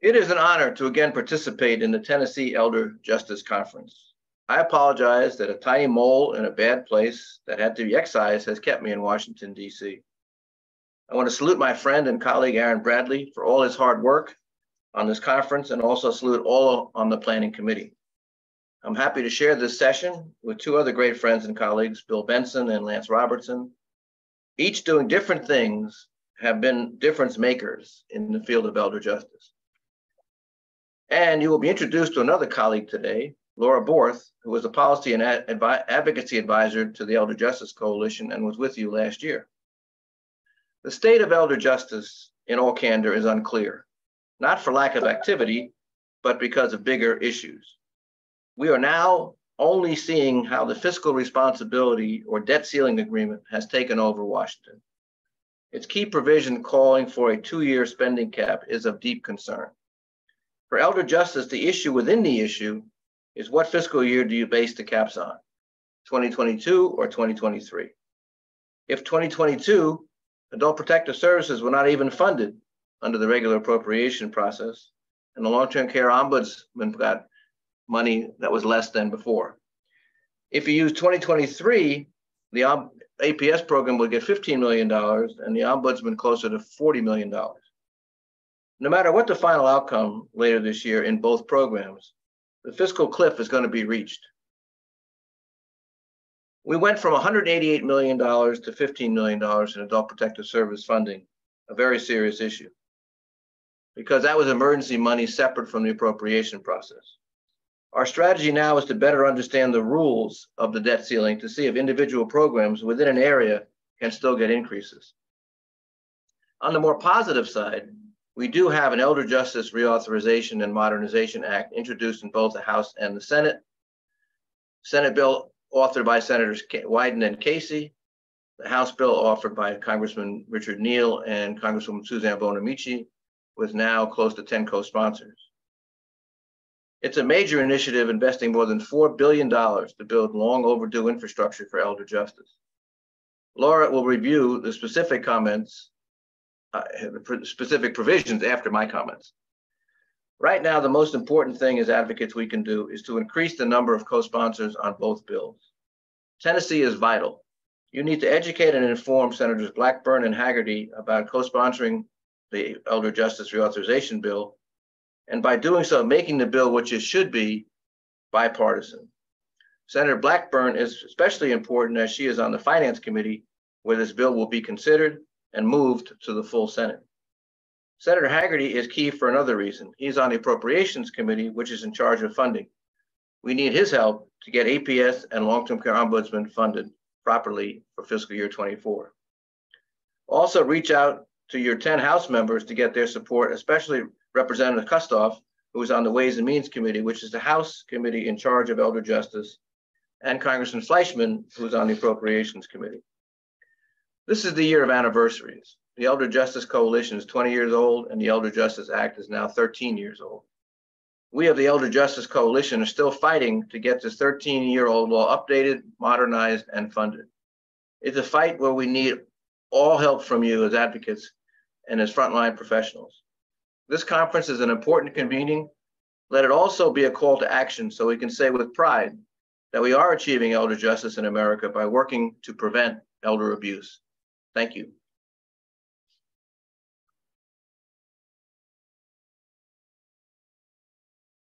It is an honor to again participate in the Tennessee Elder Justice Conference. I apologize that a tiny mole in a bad place that had to be excised has kept me in Washington, D.C. I want to salute my friend and colleague Aaron Bradley for all his hard work on this conference and also salute all on the planning committee. I'm happy to share this session with two other great friends and colleagues, Bill Benson and Lance Robertson, each doing different things have been difference makers in the field of elder justice. And you will be introduced to another colleague today, Laura Borth, who was a policy and advocacy advisor to the Elder Justice Coalition and was with you last year. The state of elder justice, in all candor, is unclear, not for lack of activity, but because of bigger issues. We are now only seeing how the fiscal responsibility or debt ceiling agreement has taken over Washington. Its key provision calling for a two-year spending cap is of deep concern. For elder justice, the issue within the issue is what fiscal year do you base the caps on? 2022 or 2023? If 2022, adult protective services were not even funded under the regular appropriation process, and the long-term care ombudsman got money that was less than before. If you use 2023, the APS program would get $15 million and the ombudsman closer to $40 million. No matter what the final outcome later this year in both programs, the fiscal cliff is going to be reached. We went from $188 million to $15 million in adult protective service funding, a very serious issue, because that was emergency money separate from the appropriation process. Our strategy now is to better understand the rules of the debt ceiling to see if individual programs within an area can still get increases. On the more positive side, we do have an Elder Justice Reauthorization and Modernization Act introduced in both the House and the Senate. Senate bill authored by Senators Wyden and Casey. The House bill offered by Congressman Richard Neal and Congresswoman Suzanne Bonamici with now close to 10 co-sponsors. It's a major initiative investing more than $4 billion to build long overdue infrastructure for elder justice. Laura will review the specific comments, uh, specific provisions after my comments. Right now, the most important thing as advocates we can do is to increase the number of co-sponsors on both bills. Tennessee is vital. You need to educate and inform Senators Blackburn and Hagerty about co-sponsoring the Elder Justice Reauthorization Bill and by doing so, making the bill, which it should be, bipartisan. Senator Blackburn is especially important as she is on the Finance Committee, where this bill will be considered and moved to the full Senate. Senator Hagerty is key for another reason. He's on the Appropriations Committee, which is in charge of funding. We need his help to get APS and long-term care ombudsman funded properly for fiscal year 24. Also reach out to your 10 House members to get their support, especially Representative Kustoff, who is on the Ways and Means Committee, which is the House committee in charge of elder justice, and Congressman Fleischmann, who is on the Appropriations Committee. This is the year of anniversaries. The Elder Justice Coalition is 20 years old, and the Elder Justice Act is now 13 years old. We of the Elder Justice Coalition are still fighting to get this 13 year old law updated, modernized, and funded. It's a fight where we need all help from you as advocates and as frontline professionals. This conference is an important convening. Let it also be a call to action so we can say with pride that we are achieving elder justice in America by working to prevent elder abuse. Thank you.